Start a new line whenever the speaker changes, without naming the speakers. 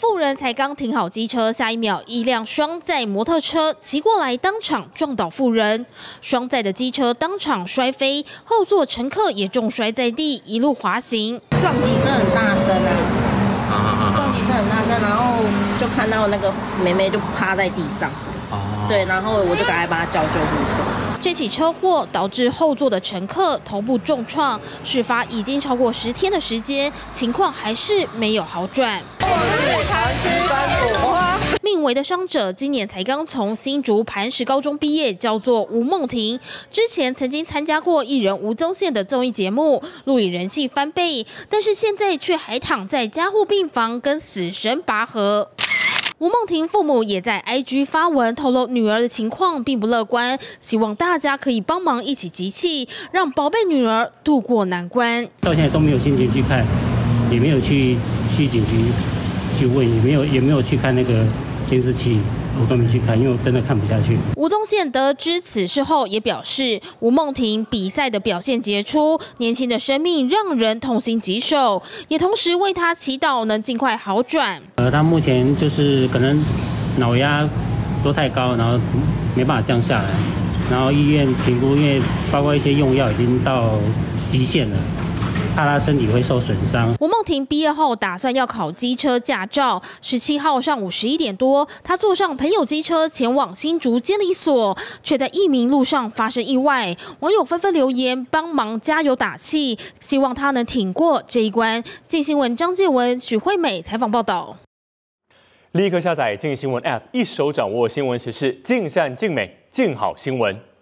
妇人才刚停好机车，下一秒一辆双载摩托车骑过来，当场撞倒妇人。双载的机车当场摔飞，后座乘客也重摔在地，一路滑行。
撞击声很大声啊！撞击声很大声，然后就看到那个妹妹就趴在地上。对，然后我就赶快把她叫救护车。
这起车祸导致后座的乘客头部重创，事发已经超过十天的时间，情况还是没有好转。命危的伤者今年才刚从新竹磐石高中毕业，叫做吴梦婷。之前曾经参加过艺人吴宗宪的综艺节目，录影人气翻倍，但是现在却还躺在加护病房跟死神拔河。吴梦婷父母也在 IG 发文透露女儿的情况并不乐观，希望大家可以帮忙一起集气，让宝贝女儿渡过难关。
到现在都没有心情去看，也没有去去警局去问，也没有也没有去看那个监视器。我都没去看，因为我真的看不下去。
吴宗宪得知此事后，也表示吴梦婷比赛的表现杰出，年轻的生命让人痛心疾首，也同时为他祈祷能尽快好转。
呃，他目前就是可能脑压都太高，然后没办法降下来，然后医院评估，因为包括一些用药已经到极限了。怕他身体会受损伤。
吴梦婷毕业后打算要考机车驾照。十七号上午十一点多，他坐上朋友机车前往新竹监理所，却在益民路上发生意外。网友纷纷留言帮忙加油打气，希望他能挺过这一关。静新闻张建文、许惠美采访报道。
立刻下载静新闻 App，一手掌握新闻时事，尽善尽美，静好新闻。